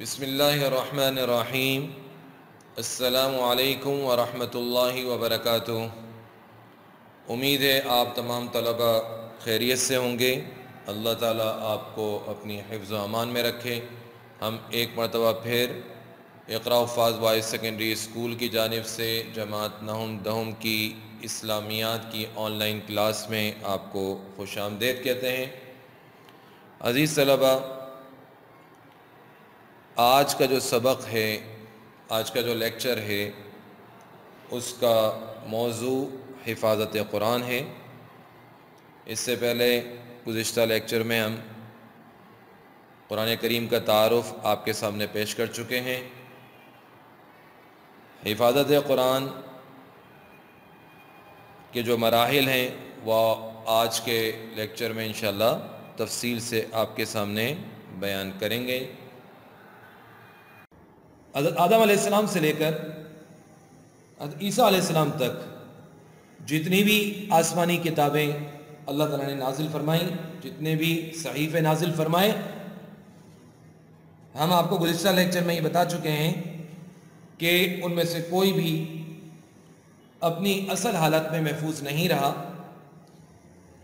बसमीम अल्लाम वरहमतुल्लाहि वबरकातुहू उम्मीद है आप तमाम तलबा खैरियत से होंगे। अल्लाह ताला आपको अपनी हिफ्ज़ अमान में रखे। हम एक मरतबा फिर इकरा फाज वाइस सेकेंडरी स्कूल की जानब से जमात नहम दहम की इस्लामियात की ऑनलाइन क्लास में आपको खुश आमदेद कहते हैं। अज़ीज़ तलबा आज का जो सबक है, आज का जो लेक्चर है, उसका मौजू हिफाजत कुरान है। इससे पहले गुज्त लेक्चर में हम कुरान करीम का तारफ़ आपके सामने पेश कर चुके हैं। हिफाजत कुरान के जो मराहल हैं वह आज के लेक्चर में इन तफसील से आपके सामने बयान करेंगे। आदम आसमाम से लेकर ईसा आसमाम तक जितनी भी आसमानी किताबें अल्लाह ताला ने नाजिल फरमाई, जितने भी सहीफ़े नाजिल फरमाए, हम आपको गुजशत लेक्चर में ये बता चुके हैं कि उनमें से कोई भी अपनी असल हालत में महफूज नहीं रहा।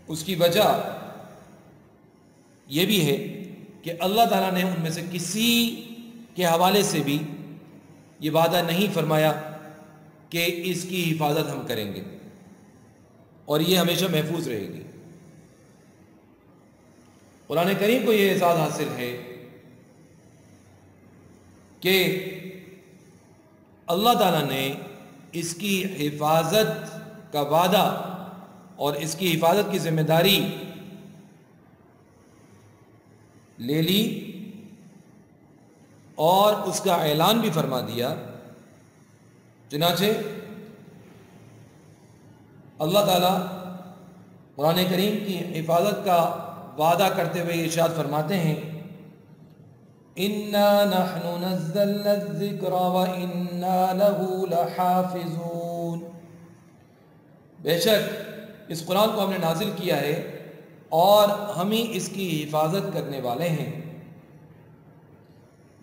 उसकी वजह यह भी है कि अल्लाह ताला ने उनमें से किसी के हवाले से भी ये वादा नहीं फरमाया कि इसकी हिफाजत हम करेंगे और ये हमेशा महफूज रहेगी। कुरान करीम को ये एजाज़ हासिल है कि अल्लाह ताला ने इसकी हिफाजत का वादा और इसकी हिफाजत की ज़िम्मेदारी ले ली और उसका ऐलान भी फरमा दिया। चुनाचे अल्लाह ताला कुरान करीम की हिफाजत का वादा करते हुए इर्शाद फरमाते हैं बेशक इस कुरान को हमने नाजिल किया है और हम ही इसकी हिफाजत करने वाले हैं।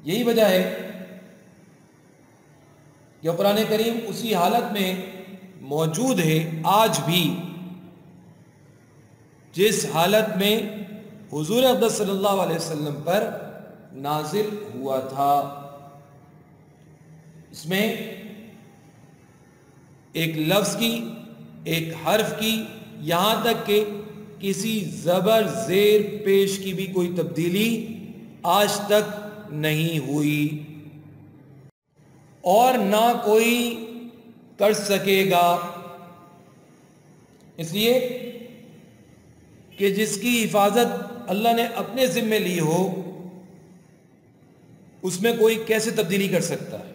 यही वजह है कि कुरान करीम उसी हालत में मौजूद है, आज भी। जिस हालत में हुजूर अब्दुल सल्लल्लाहु अलैहि वसल्लम पर नाजिल हुआ था, इसमें एक लफ्ज की, एक हर्फ की, यहाँ तक के किसी जबर जेर पेश की भी कोई तब्दीली आज तक नहीं हुई। और ना कोई कर सकेगा। इसलिए कि जिसकी हिफाजत अल्लाह ने अपने ज़िम्मे ली हो, उसमें कोई कैसे तब्दीली कर सकता है?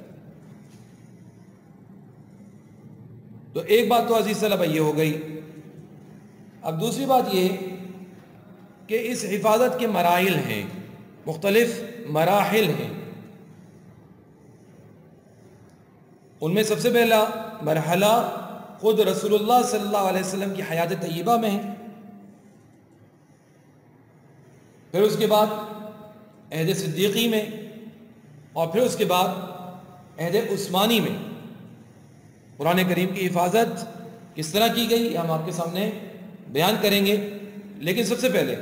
तो एक बात तो अज़ीज़ सलाह ये हो गई। अब दूसरी बात ये कि इस हिफाजत के मराइल हैं, मुख्तलिफ़ मराहल हैं। उनमें सबसे पहला मरहला खुद रसूलुल्लाह सल्लल्लाहु अलैहि वसल्लम की हयात तय्यबा में है। फिर उसके बाद अहद सिद्दीकी में और फिर उसके बाद अहद उस्मानी में। कुरान करीम की हिफाजत किस तरह की गई, हम आपके सामने बयान करेंगे। लेकिन सबसे पहले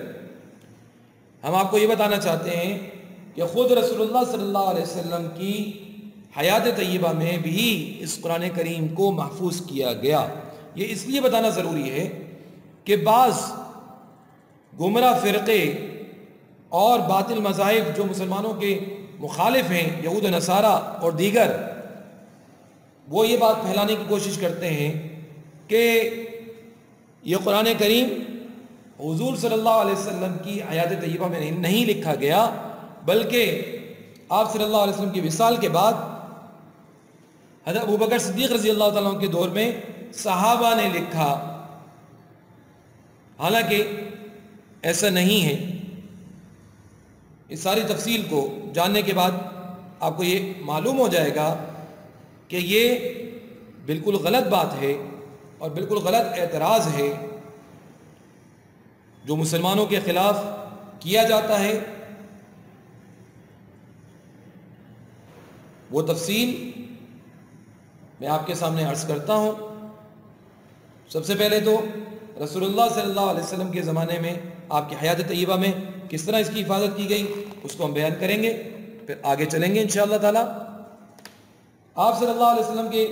हम आपको ये बताना चाहते हैं कि ख़ुद रसोल्ला अलैहि वसल्लम की हयात तय्यबा में भी इस कुरान करीम को महफूज किया गया। ये इसलिए बताना ज़रूरी है कि बाज़ गुमराह फ़िरक़े और बातिल मज़ाहब जो मुसलमानों के मुखालिफ हैं, यहूद नसारा और दीगर, वो ये बात फैलाने की कोशिश करते हैं कि ये कुरान करीम हजूर अलैहि वसल्लम की हयात तय्यबा में नहीं लिखा गया। बल्कि आप सल्लल्लाहु अलैहि वसल्लम की विसाल के बाद हज़रत अबू बकर सिद्दीक रज़ी अल्लाह तआला के दौर में सहाबा ने लिखा। हालाँकि ऐसा नहीं है। इस सारी तफसील को जानने के बाद आपको ये मालूम हो जाएगा कि ये बिल्कुल गलत बात है और बिल्कुल गलत एतराज़ है जो मुसलमानों के ख़िलाफ़ किया जाता है। वो तफसील मैं आपके सामने अर्ज़ करता हूँ। सबसे पहले तो रसूलुल्लाह सल्लल्लाहु अलैहि वसल्लम के ज़माने में, आपकी हयात तय्यबा में किस तरह इसकी हिफाजत की गई, उसको हम बयान करेंगे, फिर आगे चलेंगे इन ताला। आप सल्लल्लाहु अलैहि वसल्लम के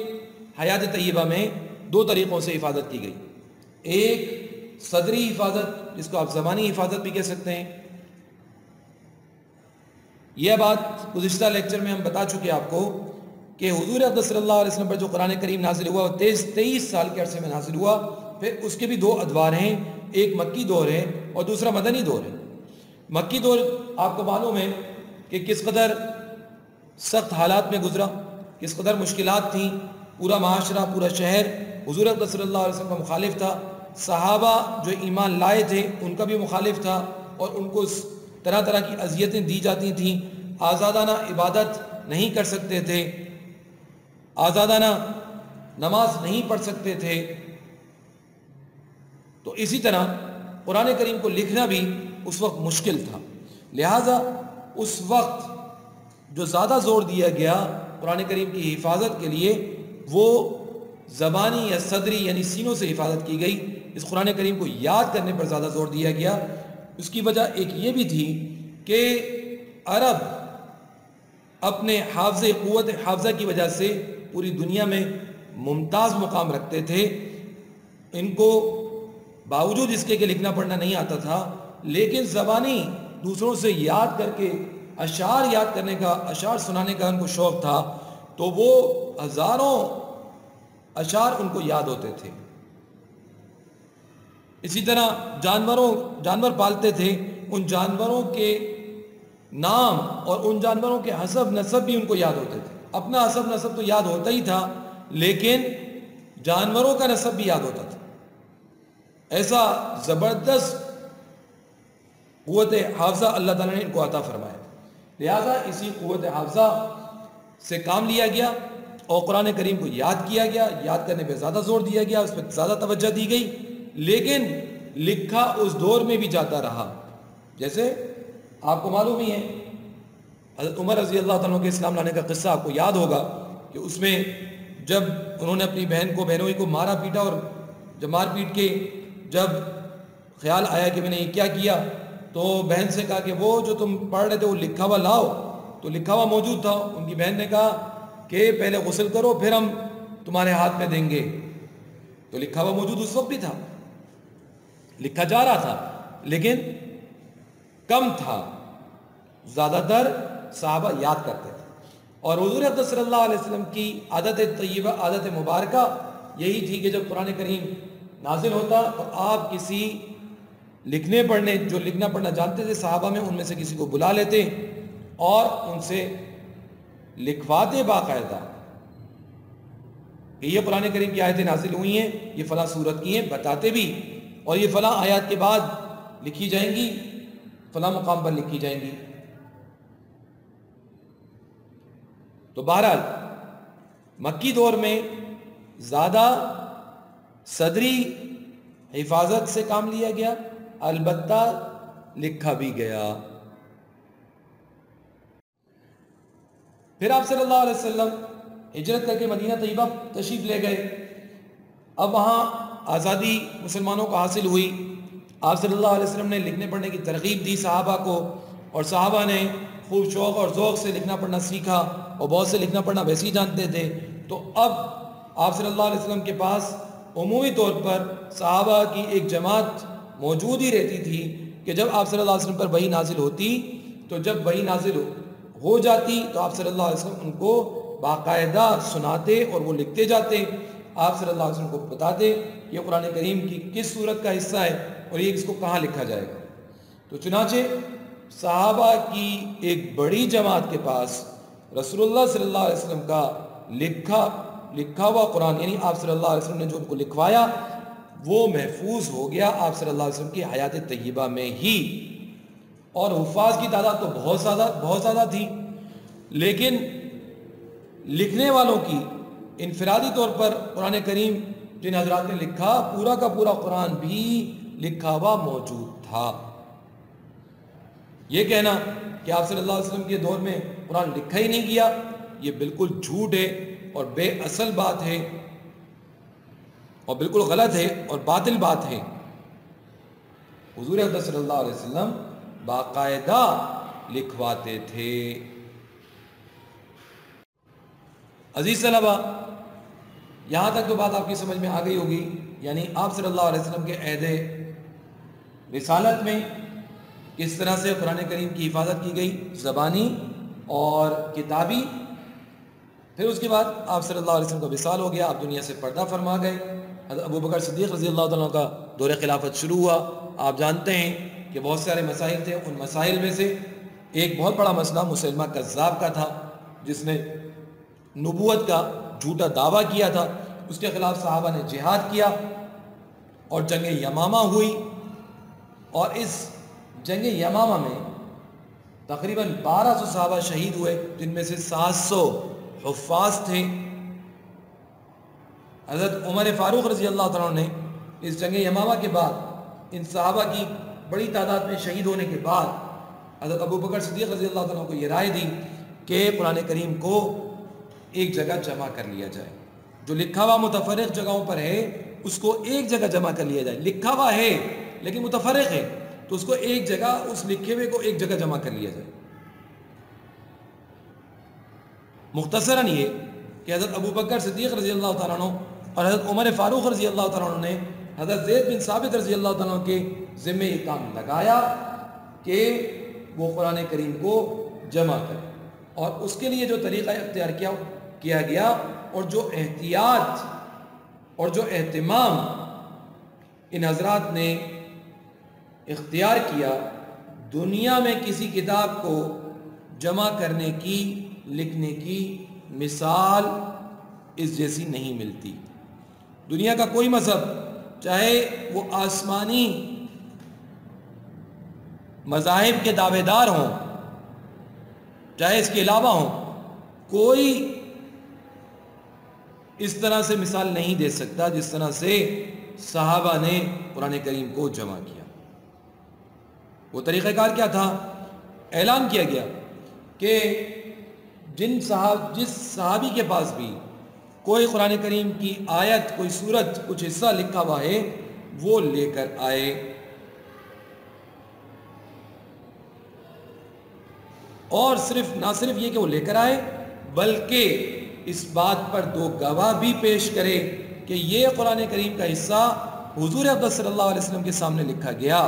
हयात तय्यबा में दो तरीक़ों से हिफाजत की गई। एक सदरी हिफाजत, जिसको आप ज़बानी हिफाजत भी कह सकते हैं यह बात गुज्तर लेक्चर में हम बता चुके आपको कि हजूर अलैहि पर जो कुरान करीम नाजिल हुआ तेईस तेईस साल के अरसे में नाजिल हुआ। फिर उसके भी दो अदवार हैं, एक मक्की दौर है और दूसरा मदनी दौर है। मक्की दौर आपको मालूम है कि किस कदर सख्त हालात में गुजरा, किस कदर मुश्किल थी। पूरा माशरा, पूरा शहर हजूर अलैहि वसल्लम का मुखालिफ था। सहाबा जो ईमान लाए थे, उनका भी मुखालिफ था और उनको तरह तरह की अजियतें दी जाती थीं। आज़ादाना इबादत नहीं कर सकते थे। आज़ादाना नमाज़ नहीं पढ़ सकते थे। तो इसी तरह कुरान करीम को लिखना भी उस वक्त मुश्किल था। लिहाजा उस वक्त जो ज़्यादा ज़ोर दिया गया कुरान करीम की हिफाजत के लिए, वो ज़बानी या सदरी यानी सीनों से हिफाजत की गई। इस कुरान करीम को याद करने पर ज़्यादा ज़ोर दिया गया। उसकी वजह एक ये भी थी कि अरब अपने हाफज क़वत, हाफजा की वजह से पूरी दुनिया में मुमताज़ मुकाम रखते थे। इनको बावजूद इसके कि लिखना पढ़ना नहीं आता था, लेकिन ज़बानी दूसरों से याद करके, अशार याद करने का, अशार सुनाने का उनको शौक़ था तो वो हज़ारों अशार उनको याद होते थे। इसी तरह जानवरों, जानवर पालते थे, उन जानवरों के नाम और उन जानवरों के हसब नसब भी उनको याद होते थे। अपना हसब नसब तो याद होता ही था, लेकिन जानवरों का नसब भी याद होता था। ऐसा ज़बरदस्त क़वत हाफजा अल्लाह ताला ने इनको अता फरमाया। लिहाजा इसी क़वत हाफजा से काम लिया गया और कुरान करीम को याद किया गया, याद करने पर ज़्यादा ज़ोर दिया गया, उस पर ज़्यादा तवज्जो दी गई। लेकिन लिखा उस दौर में भी जाता रहा। जैसे आपको मालूम ही है उमर रज़ी अल्लाह के इस्लाम लाने का किस्सा आपको याद होगा कि उसमें जब उन्होंने अपनी बहन को बहनों को मारा पीटा और जब मार पीट के जब ख्याल आया कि मैंने ये क्या किया तो बहन से कहा कि वो जो तुम पढ़ रहे थे वो लिखा हुआ लाओ। तो लिखा हुआ मौजूद था। उनकी बहन ने कहा कि पहले गसल करो, फिर हम तुम्हारे हाथ में देंगे। तो लिखा हुआ मौजूद उस वक्त भी था। लिखा जा रहा था, लेकिन कम था। ज़्यादातर साहबा याद करते थे। और हजूर वसल्लम की आदत तय्यबा, आदत मुबारक, यही थी कि जब कुरान करीम नाजिल होता तो आप किसी लिखने पढ़ने, जो लिखना पढ़ना जानते थे साहबा में, उनमें से किसी को बुला लेते और उनसे लिखवाते बाकायदा कि ये पुराने करीम की आयतें नाजिल हुई हैं, ये फ़ला सूरत की हैं, बताते भी और ये फ़ला आयात के बाद लिखी जाएँगी, फ़ला मुकाम पर लिखी जाएँगी। तो बहरहाल, मक्की दौर में ज़्यादा सदरी हिफाजत से काम लिया गया, अलबत्ता लिखा भी गया। फिर आप सल्लल्लाहु अलैहि वसल्लम हिजरत करके मदीना तयबा तशीफ ले गए। अब वहाँ आज़ादी मुसलमानों को हासिल हुई। आप वसल्लम ने लिखने पढ़ने की तरगीब दी साहबा को और साहबा ने खूब शौक़ और ज़ौक़ से लिखना पढ़ना सीखा और बहुत से लिखना पढ़ना वैसे ही जानते थे। तो अब आप वसल्लम के पास अमूमी तौर पर साहबा की एक जमात मौजूद ही रहती थी कि जब आप अलैहि वसल्लम पर वही नाजिल होती तो जब वही नाजिल हो जाती तो आप अलैहि वसल्लम उनको बाकायदा सुनाते और वो लिखते जाते। आप सल्लल्लाहु अलैहि वसल्लम को बताते ये कुरान करीम की किस सूरत का हिस्सा है और ये इसको कहाँ लिखा जाएगा? तो चुनाचे, साहबा की एक बड़ी जमात के पास रसूलुल्लाह सल्लल्लाहु अलैहि वसल्लम का लिखा लिखा हुआ कुरान, यानी आप सल्लल्लाहु अलैहि वसल्लम ने जो उनको लिखवाया, वो महफूज हो गया आप सल्लल्लाहु अलैहि वसल्लम की हयात तय्यबा में ही। और हुफाज की तादाद तो बहुत ज़्यादा बहुत ज़्यादा थी, लेकिन लिखने वालों की इनफरादी तौर पर कुरान करीम जिन हजरात ने लिखा, पूरा का पूरा कुरान भी लिखा हुआ मौजूद था। ये कहना कि आप सल्लल्लाहु अलैहि वसल्लम के दौर में कुरान लिखा ही नहीं किया ये बिल्कुल झूठ है और बेअसल बात है और बिल्कुल गलत है और बातिल बात है। हुजूर सल्लल्लाहु अलैहि वसल्लम बाकायदा लिखवाते थे। अज़ीज़ सलाबा, यहाँ तक तो बात आपकी समझ में आ गई होगी, यानी आप सल्लल्लाहु अलैहि वसल्लम के अहद रिसालत में किस तरह से कुरान करीम की हिफाजत की गई, ज़बानी और किताबी। फिर उसके बाद आप सल्लल्लाहु अलैहि वसल्लम का विसाल हो गया, आप दुनिया से पर्दा फरमा गए। अबू बकर सदीक़ रज़ी अल्लाह का दौर खिलाफत शुरू हुआ। आप जानते हैं कि बहुत सारे मसाइल थे, उन मसाइल में से एक बहुत बड़ा मसला मुसलमा कज़ाब का था, जिसने नबूत का झूठा दावा किया था। उसके ख़िलाफ़ साहबा ने जिहाद किया और जंग यमामा हुई और इस जंग यमामा में तकरीबन 1200 साहबा शहीद हुए, जिनमें से 700 हफाज थे। हज़रत उमर फ़ारूक रज़ी अल्लाह ने इस जंग यमामा के बाद इन साहबा की बड़ी तादाद में शहीद होने के बाद हज़रत अबू बकर सदीक़ रज़ी अल्लाह को ये राय दी कि कुरान करीम को एक जगह जमा कर लिया जाए। जो लिखा हुआ मुतफरक जगहों पर है, उसको एक जगह जमा कर लिया जाए। लिखा हुआ है, लेकिन मुतफरक है तो उसको एक जगह, उस लिखे हुए को एक जगह जमा कर लिया जाए। मुख्तसरन ये कि हज़रत अबू बकर सदीक़ रज़ी अल्लाह तु और हज़रत उमर फ़ारूक रज़ी अल्लाह तु ने हज़रत जैद बिन साबित रज़ी अल्लाह तु के ज़िम्मे ये काम लगाया कि वो कुरान करीम को जमा करें और उसके लिए जो तरीक़ा अख्तियार किया किया गया और जो एहतियात और जो अहतमाम इन हजरात ने इख्तियार किया, दुनिया में किसी किताब को जमा करने की, लिखने की मिसाल इस जैसी नहीं मिलती। दुनिया का कोई मज़हब, चाहे वो आसमानी मजाहिब के दावेदार हों, चाहे इसके अलावा हों, कोई इस तरह से मिसाल नहीं दे सकता जिस तरह से साहबा ने कुरान करीम को जमा किया। वो तरीक़ाकार क्या था? ऐलान किया गया कि जिन साहब, जिस साहबी के पास भी कोई कुरान करीम की आयत, कोई सूरत, कुछ हिस्सा लिखा हुआ है, वो लेकर आए। और सिर्फ़, ना सिर्फ़ ये कि वो लेकर आए, बल्कि इस बात पर दो गवाह भी पेश करे कि ये कुरान करीम का हिस्सा हजूर सल्लल्लाहु अलैहि वसल्लम के सामने लिखा गया।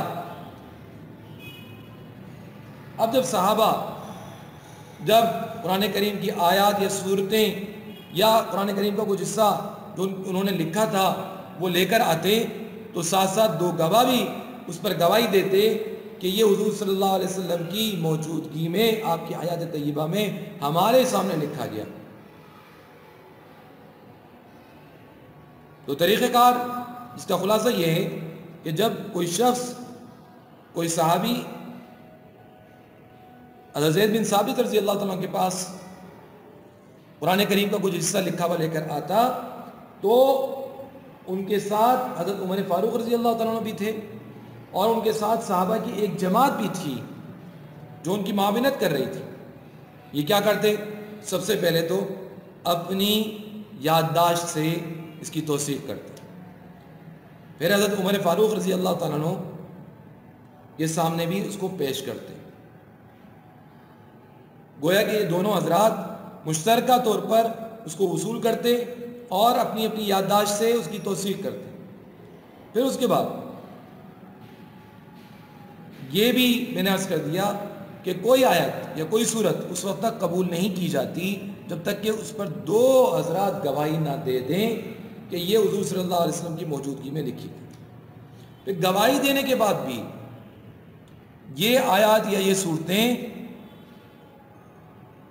अब जब सहाबा, जब कुरान करीम की आयात या सूरतें या कुरान करीम का कुछ हिस्सा जो उन्होंने लिखा था, वो लेकर आते तो साथ साथ दो गवाह भी उस पर गवाही देते कि ये हजूर सल्लल्लाहु अलैहि वसल्लम की मौजूदगी में, आपकी आयात तय्यबा में हमारे सामने लिखा गया। तो तरीक़ेकार, इसका खुलासा ये है कि जब कोई शख्स, कोई सहाबी जैद बिन साबित रज़ी अल्लाह के पास कुरान करीम का कुछ हिस्सा लिखा हुआ लेकर आता तो उनके साथ हज़रत उमर फ़ारूक रज़ी अल्लाह भी थे और उनके साथ साहबा की एक जमात भी थी जो उनकी माविनत कर रही थी। ये क्या करते? सबसे पहले तो अपनी याददाश्त से इसकी तोसीक करते फिर हज़रत उमर फ़ारूक रज़ी अल्लाह तु ये सामने भी उसको पेश करते गोया कि ये दोनों हजरात मुश्तर तौर पर उसको वसूल करते और अपनी अपनी याददाश्त से उसकी तोसीक करते फिर उसके बाद ये भी मैंने अर्ज़ कर दिया कि कोई आयत या कोई सूरत उस वक्त तक कबूल नहीं की जाती जब तक कि उस पर दो हजरात गवाही ना दे दें कि ये हजूर सल्लल्लाहु अलैहि वसल्लम की मौजूदगी में लिखी फिर गवाही देने के बाद भी ये आयात या ये सूरतें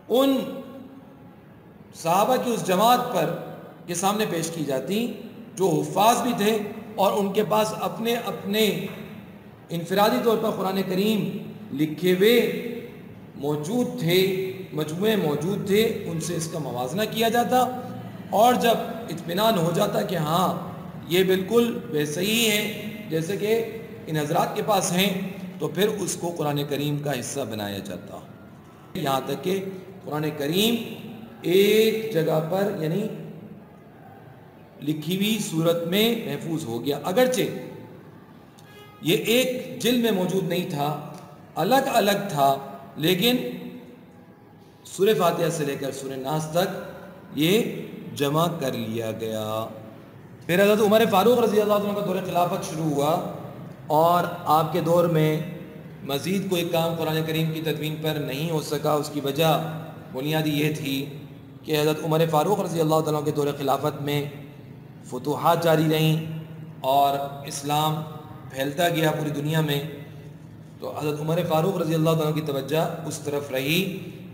उन साहबा की उस जमात पर के सामने पेश की जाती, जो हफाज भी थे और उनके पास अपने अपने इनफरादी तौर पर कुरान करीम लिखे हुए मौजूद थे, मजमू मौजूद थे, उनसे इसका मवाजना किया जाता। और जब इतमान हो जाता कि हाँ ये बिल्कुल वैसे ही है, जैसे कि इन हजरात के पास हैं तो फिर उसको कुरान करीम का हिस्सा बनाया जाता। यहाँ तक कि कुरान करीम एक जगह पर, यानी लिखी हुई सूरत में महफूज हो गया। अगरचे, ये एक जिल में मौजूद नहीं था, अलग अलग था, लेकिन सुर फातिहा से लेकर सुर नास तक ये जमा कर लिया गया। फिर हज़रत उमर फ़ारूक रज़ी अल्लाह का दौर खिलाफत शुरू हुआ और आपके दौर में मज़ीद कोई काम कुरान करीम की तदवीन पर नहीं हो सका। उसकी वजह बुनियादी ये थी कि हज़रत उमर फ़ारूक रज़ी अल्लाह के दौर ख़िलाफ़त में फतूहत जारी रहीं और इस्लाम फैलता गया पूरी दुनिया में। तो हज़रत उमर फ़ारूक रज़ी अल्लाह की तवज्जो उस तरफ़ रही।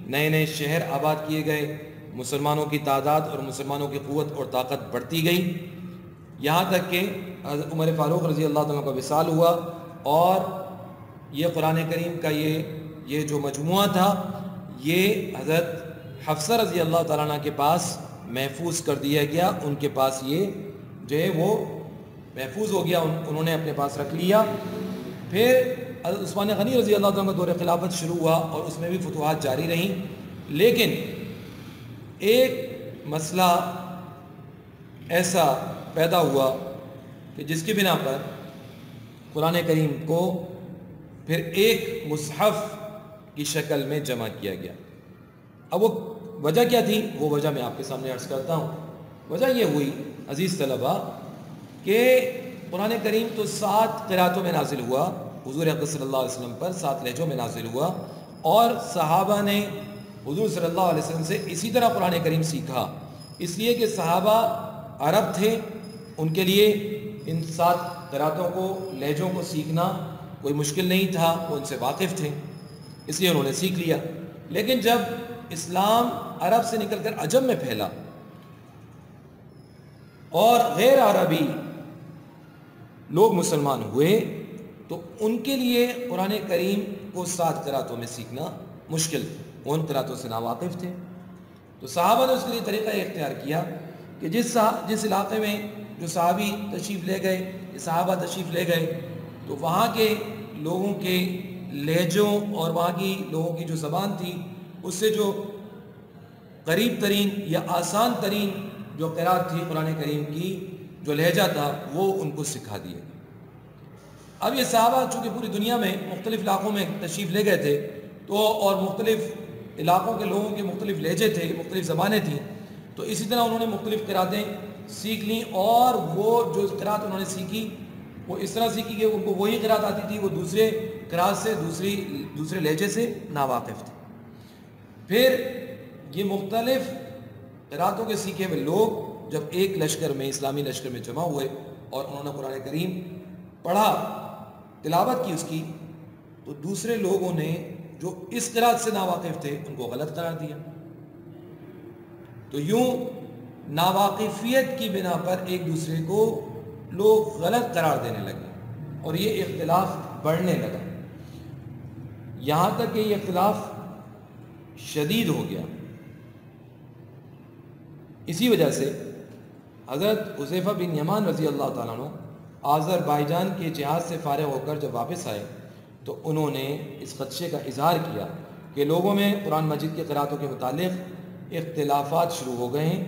नए नए शहर आबाद किए गए। मुसलमानों की तादाद और मुसलमानों की क़वत और ताकत बढ़ती गई। यहाँ तक कि उमर फ़ारूक रज़ी अल्लाह का विसाल हुआ और ये कुरान करीम का ये ये जो मजमु था ये हज़रत हफ्सा रज़ी अल्लाह ताला के पास महफूज कर दिया गया। उनके पास ये जो है वो महफूज हो गया उन, उन्होंने अपने पास रख लिया। फिर उस्मान गनी रज़ी अल्लाह दौर खिलाफत शुरू हुआ और उसमें भी फतवाहत जारी रहीं। लेकिन एक मसला ऐसा पैदा हुआ कि जिसकी बिना पर कुरान करीम को फिर एक मुसहफ़ की शक्ल में जमा किया गया। अब वो वजह क्या थी? वो वजह मैं आपके सामने अर्ज़ करता हूँ। वजह ये हुई, अज़ीज़ तलबा, कि कुरान करीम तो सात किरातों में नाजिल हुआ, हजूर वसल्लम पर सात लहजों में नाजिल हुआ और सहाबा ने हजूर अलैहि वसल्लम से इसी तरह कुरान करीम सीखा। इसलिए कि सहाबा अरब थे, उनके लिए इन सात किरातों को, लहजों को सीखना कोई मुश्किल नहीं था, वो उनसे वाकिफ़ थे, इसलिए उन्होंने सीख लिया। लेकिन जब इस्लाम अरब से निकलकर अजब में फैला और गैर अरबी लोग मुसलमान हुए तो उनके लिए कुरान करीम को सात करातों में सीखना मुश्किल वो उन करातों से नावाकिफ़ थे। तो साहबा ने उसके लिए तरीका इख्तियार किया कि जिस जिस इलाके में जो साहबी तशरीफ़ ले गए साहबा तशरीफ़ ले गए तो वहाँ के लोगों के लहजों और वहाँ की लोगों की जो ज़बान थी, उससे जो करीब तरीन या आसान तरीन जो करात थी कुरान करीम की, जो लहजा था, वो उनको सिखा दिए। अब ये साहबा चूँकि पूरी दुनिया में मुख्तलिफ़ इलाक़ों में तशरीफ़ ले गए थे तो और मुख्तलिफ़ इलाक़ों के लोगों के मुख्तलिफ़ लहजे थे मुख्तलिफ़ ज़बानें थी तो इसी तरह उन्होंने मुख्तलिफ़ किरातें सीख लीं और वो जो किरात उन्होंने सीखी, वो इस तरह सीखी कि उनको वही किरात आती थी, वो दूसरे किरात से, दूसरी, दूसरे लहजे से नावाकिफ़ थे। फिर ये मुख्तलफ़ किरातों के सीखे हुए लोग जब एक लश्कर में, इस्लामी लश्कर में जमा हुए और उन्होंने कुरान करीम पढ़ा, तिलावत की उसकी तो दूसरे लोगों ने जो इस किरात से नावाकिफ़ थे, उनको गलत करार दिया। तो यूँ नावाकिफियत की बिना पर एक दूसरे को लोग गलत करार देने लगे और ये इख्तलाफ बढ़ने लगा। यहाँ तक कि ये इख्तलाफ शदीद हो गया। इसी वजह से हज़रत हुसैफ़ा बिन यमान रज़ी अल्लाह तु आज़रबाईजान के जहाज़ से फारग होकर जब वापस आए तो उन्होंने इस खदशे का इजहार किया कि लोगों में कुरान मजिद के क़रातों के मुतालिक इख्तलाफात शुरू हो गए हैं।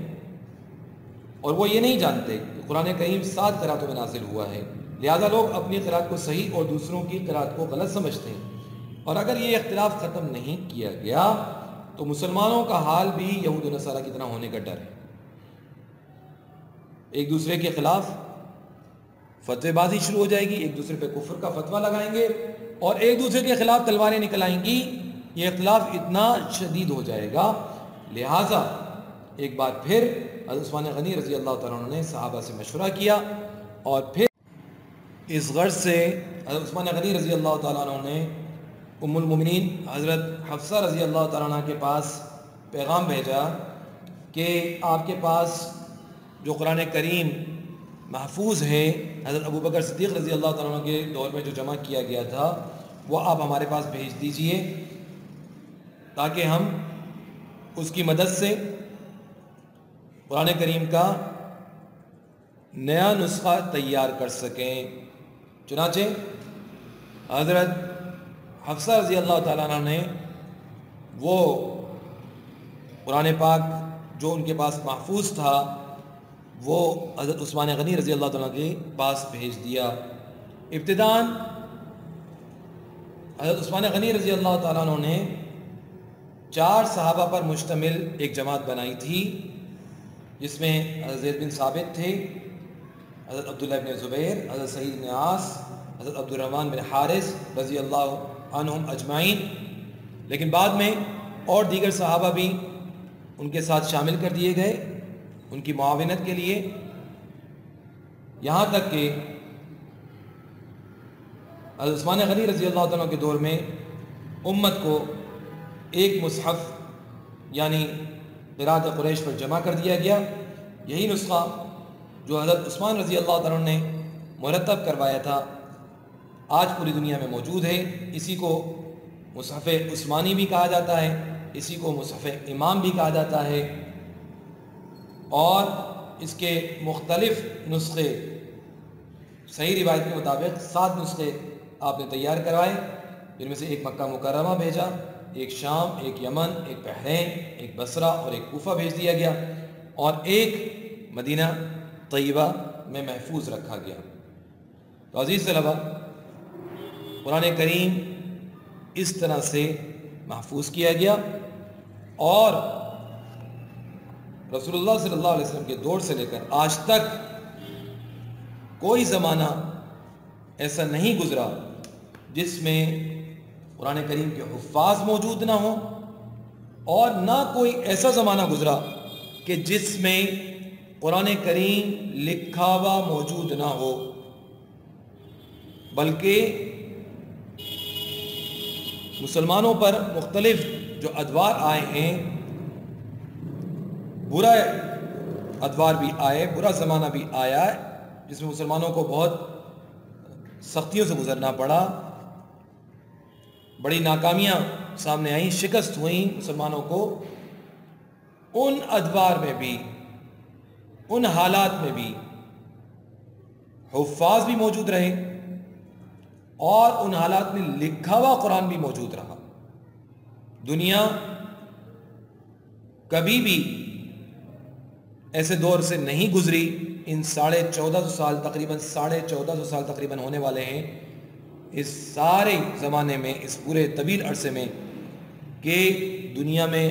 और वो ये नहीं जानते कि कुरान करीम सात करातों में नाजिल हुआ है। लिहाजा लोग अपनी करात को सही और दूसरों की करात को गलत समझते हैं। और अगर ये इख्तलाफ ख़त्म नहीं किया गया तो मुसलमानों का हाल भी यहूद नसारा की तरह होने का डर है। एक दूसरे के खिलाफ फतवेबाजी शुरू हो जाएगी, एक दूसरे पे कुफर का फतवा लगाएँगे। और एक दूसरे के खिलाफ तलवारें निकल आएँगी। ये इख्तलाफ इतना शदीद हो जाएगा। लिहाजा एक बार फिर उस्मान गनी रज़ी अल्लाह तु ने सहाबा से मशवरा किया और फिर इस गर्ज से उस्मान गनी रज़ी अल्लाह तु ने उम्मिन हज़रत हफ्सा रज़ी अल्लाह तह के पास पैगाम भेजा कि आपके पास जो कुरान करीम महफूज है हज़रत अबू बकर सिद्दीक़ रज़ी अल्लाह तह के दौर में जो जमा किया गया था वह आप हमारे पास भेज दीजिए ताकि हम उसकी मदद से कुरान करीम का नया नुस्खा तैयार कर सकें। चुनाचे हज़रत हफ्सा रज़ी अल्लाह ताला ने वो कुरान पाक जो उनके पास महफूज था वो हज़रत उस्मान गनी रज़ी अल्लाह तआला के पास भेज दिया। इब्तदान, हज़रत उस्मान गनी रज़ी अल्लाह तआला ने चार सहाबा पर मुश्तमिल एक जमात बनाई थी, जिसमें हज़रत बिन साबित थे, हज़रत अब्दुल्ला बिन ज़ुबैर, हज़रत सईद बिन आस, हज़रत अब्दुलरहमान बिन हारिस रज़ी अल्लाह अजमाइन। लेकिन बाद में और दीगर सहाबा भी उनके साथ शामिल कर दिए गए। उनकी मुआवनत के लिए, यहाँ तक कि उस्मान गनी रज़ी अल्लाह के दौर में उम्मत को एक मुसहफ़, यानी बिरात क़ुरैश पर जमा कर दिया गया। यही नुस्खा जो हज़रत उस्मान रज़ी अल्लाह ने मुरतब करवाया था, आज पूरी दुनिया में मौजूद है। इसी को मुसफ़ उस्मानी भी कहा जाता है, इसी को मुसफ़ इमाम भी कहा जाता है। और इसके मुख्तलिफ़ नुस्खे, सही रिवायत के मुताबिक सात नुस्खे आपने तैयार करवाए। जिनमें से एक मक्का मुकरमा भेजा, एक शाम, एक यमन, एक बहरैन, एक बसरा और एक कोफा भेज दिया गया और एक मदीना तय्यबा में महफूज रखा गया। तो अज़ीज़ तलबा कुरान करीम इस तरह से महफूज किया गया और रसूलुल्लाह सल्लल्लाहु अलैहि वसल्लम के दौर से लेकर आज तक कोई ज़माना ऐसा नहीं गुज़रा जिसमें कुरान करीम के हफाज मौजूद ना हो और ना कोई ऐसा ज़माना गुज़रा कि जिसमें कुरान करीम लिखा हुआ मौजूद ना हो। बल्कि मुसलमानों पर मुख्तलिफ़ जो अदवार आए हैं बुरा अदवार भी आए, बुरा ज़माना भी आया जिसमें मुसलमानों को बहुत सख्तियों से गुजरना पड़ा। बड़ी नाकामियाँ सामने आई, शिकस्त हुई मुसलमानों को। उन अदवार में भी, उन हालात में भी हफाज भी मौजूद रहे और उन हालात में लिखा हुआ कुरान भी मौजूद रहा। दुनिया कभी भी ऐसे दौर से नहीं गुजरी, इन साढ़े चौदह सौ साल तकरीबन, साढ़े चौदह सौ साल तकरीबन होने वाले हैं, इस सारे ज़माने में, इस पूरे तवील अरसे में कि दुनिया में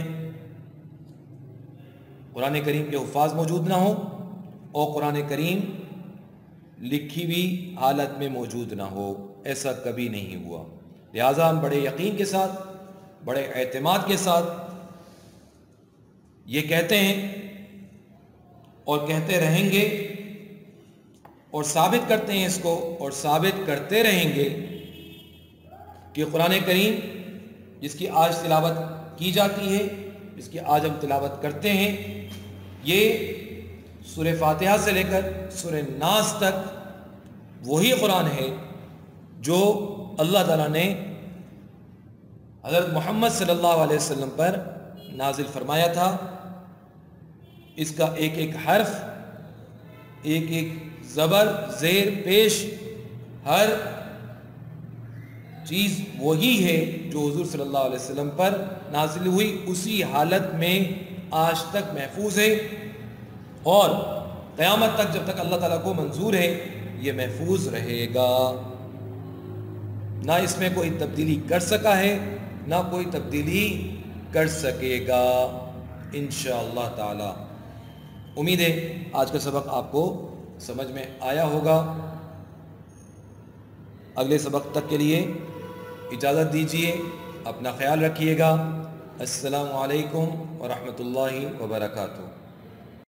कुरान करीम के हफाज मौजूद ना हो और कुरान करीम लिखी हुई हालत में मौजूद ना हो, ऐसा कभी नहीं हुआ। लिहाजा हम बड़े यकीन के साथ, बड़े एतमाद के साथ ये कहते हैं और कहते रहेंगे और साबित करते हैं इसको और साबित करते रहेंगे कि कुरान करीम जिसकी आज तिलावत की जाती है, जिसकी आज हम तिलावत करते हैं, ये सुर फातिहा से लेकर सुर नास तक वही कुरान है जो अल्लाह ताला ने हज़रत मोहम्मद सल्लल्लाहु अलैहि वसल्लम पर नाजिल फरमाया था। इसका एक एक हर्फ, एक एक ज़बर, ज़ेर, पेश, हर चीज़ वही है जो हजूर सल्लल्लाहु अलैहि वसल्लम पर नाजिल हुई। उसी हालत में आज तक महफूज है और क़यामत तक जब तक अल्लाह ताला को मंजूर है, ये महफूज रहेगा। ना इसमें कोई तब्दीली कर सका है, ना कोई तब्दीली कर सकेगा। इन ताला। उम्मीद है आज का सबक आपको समझ में आया होगा। अगले सबक तक के लिए इजाज़त दीजिए, अपना ख्याल रखिएगा। असलकम वरहमल वर्का